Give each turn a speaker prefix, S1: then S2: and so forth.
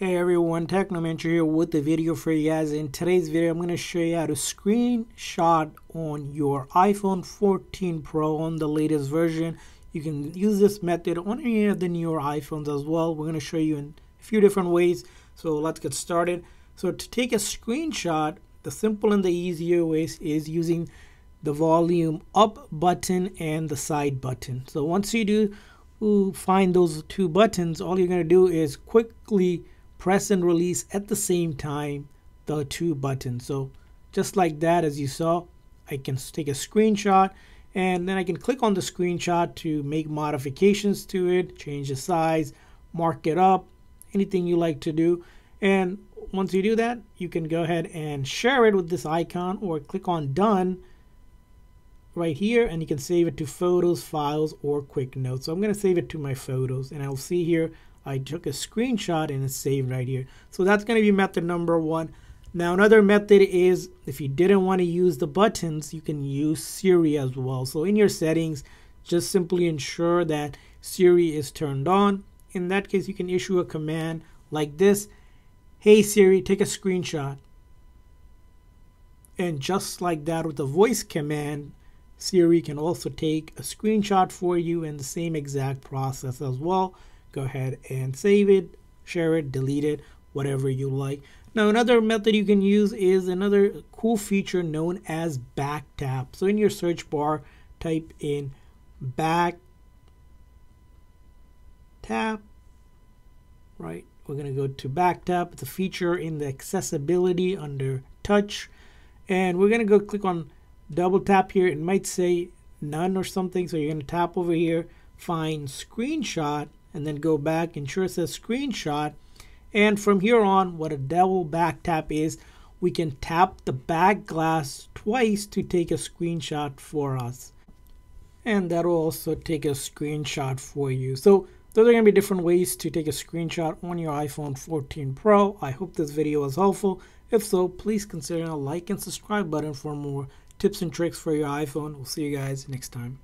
S1: Hey everyone, Technomentary here with the video for you guys. In today's video, I'm going to show you how to screenshot on your iPhone 14 Pro on the latest version. You can use this method on any of the newer iPhones as well. We're going to show you in a few different ways. So let's get started. So to take a screenshot, the simple and the easier ways is using the volume up button and the side button. So once you do find those two buttons, all you're going to do is quickly press and release at the same time the two buttons. So just like that, as you saw, I can take a screenshot and then I can click on the screenshot to make modifications to it, change the size, mark it up, anything you like to do. And once you do that, you can go ahead and share it with this icon or click on done right here and you can save it to photos, files, or quick notes. So I'm going to save it to my photos and I'll see here I took a screenshot and it's saved right here. So that's going to be method number one. Now another method is if you didn't want to use the buttons, you can use Siri as well. So in your settings, just simply ensure that Siri is turned on. In that case, you can issue a command like this. Hey Siri, take a screenshot. And just like that with the voice command, Siri can also take a screenshot for you in the same exact process as well go ahead and save it, share it, delete it, whatever you like. Now another method you can use is another cool feature known as back tap. So in your search bar, type in back tap, right? We're gonna go to back tap. It's a feature in the accessibility under touch. And we're gonna go click on double tap here. It might say none or something. So you're gonna tap over here, find screenshot, and then go back ensure it says screenshot and from here on what a double back tap is we can tap the back glass twice to take a screenshot for us and that will also take a screenshot for you so those are going to be different ways to take a screenshot on your iPhone 14 Pro. I hope this video was helpful. If so, please consider a like and subscribe button for more tips and tricks for your iPhone. We'll see you guys next time.